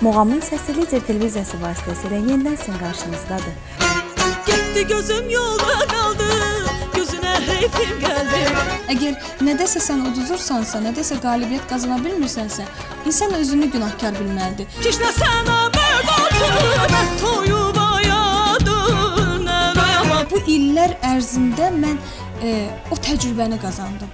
Muğamın səsi Lider televiziyası vasitəsilə yenidən sizin qarşınızdadır. Getdi gözüm yolda qaldı, gözünə heyfim gəldi. Əgər nədəsə sən uduzursansa, nədəsə qalibiyyət qazana bilmirsənsə, insan özünü günahkar bilməlidir. Kişnə sənə bəbatı, toyub ayadın, ərəma. Bu illər ərzində mən e, o təcrübəni qazandım.